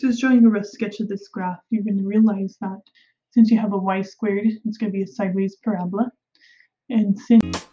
Just drawing a rough sketch of this graph, you're going to realize that since you have a y squared, it's going to be a sideways parabola. And since